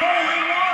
Holy water!